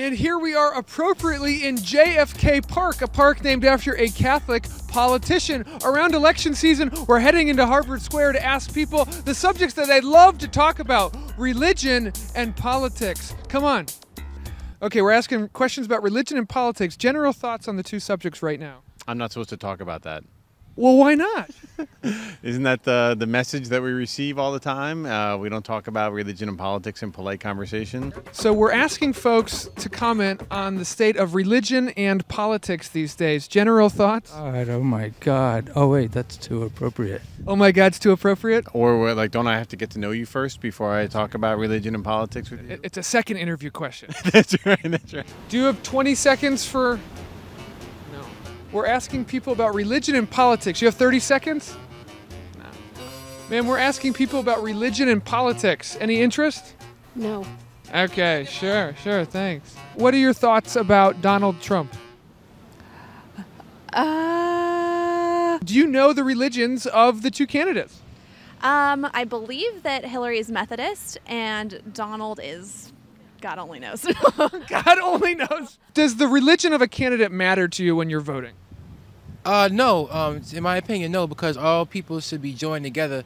And here we are appropriately in JFK Park, a park named after a Catholic politician. Around election season, we're heading into Harvard Square to ask people the subjects that they'd love to talk about religion and politics. Come on. Okay, we're asking questions about religion and politics. General thoughts on the two subjects right now. I'm not supposed to talk about that. Well, why not? Isn't that the the message that we receive all the time? Uh, we don't talk about religion and politics in polite conversation. So we're asking folks to comment on the state of religion and politics these days. General thoughts? God, oh my God. Oh, wait, that's too appropriate. Oh my God, it's too appropriate. Or we're like, don't I have to get to know you first before I talk about religion and politics with you? It's a second interview question. that's right. That's right. Do you have 20 seconds for? No. We're asking people about religion and politics. You have 30 seconds? No. Man, we're asking people about religion and politics. Any interest? No. Okay, sure, sure, thanks. What are your thoughts about Donald Trump? Uh, Do you know the religions of the two candidates? um, I believe that Hillary is Methodist and Donald is, God only knows. God only knows. Does the religion of a candidate matter to you when you're voting? Uh, no. Um, in my opinion, no, because all people should be joined together,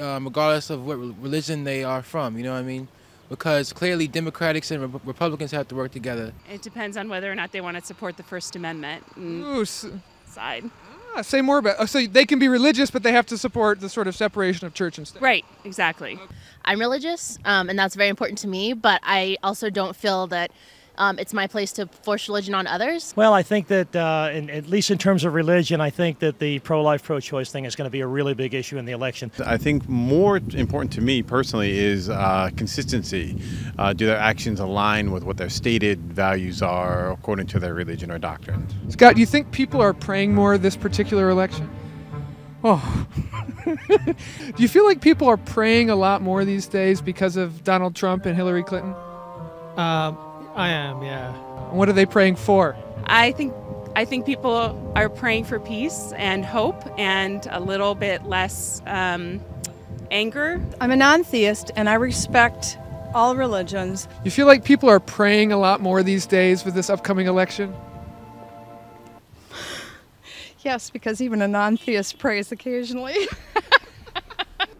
um, regardless of what religion they are from. You know what I mean? Because clearly, Democrats and Re- Republicans have to work together. It depends on whether or not they want to support the First Amendment Ooh, side. ah, say more about. Oh, so they can be religious, but they have to support the sort of separation of church and state. Right, exactly. I'm religious, um, and that's very important to me. But I also don't feel that um, it's my place to force religion on others. Well, I think that, uh, in, at least in terms of religion, I think that the pro-life, pro-choice thing is going to be a really big issue in the election. I think more important to me personally is uh, consistency. Uh, do their actions align with what their stated values are according to their religion or doctrine? Scott, do you think people are praying more this particular election? Oh. do you feel like people are praying a lot more these days because of Donald Trump and Hillary Clinton? Um, I am, yeah. And what are they praying for? I think I think people are praying for peace and hope and a little bit less um, anger. I'm a non theist and I respect all religions. You feel like people are praying a lot more these days with this upcoming election? Yes, because even a non theist prays occasionally.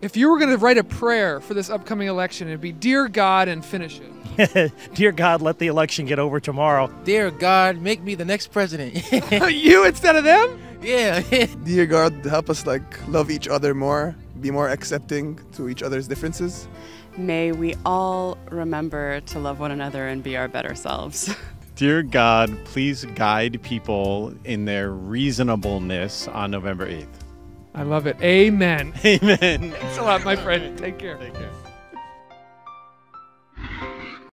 If you were going to write a prayer for this upcoming election, it'd be Dear God and finish it. Dear God, let the election get over tomorrow. Dear God, make me the next president. you instead of them? yeah. Dear God, help us like love each other more, be more accepting to each other's differences. May we all remember to love one another and be our better selves. Dear God, please guide people in their reasonableness on November 8th. I love it. Amen. Amen. Thanks a lot, my friend. Take care. Take care.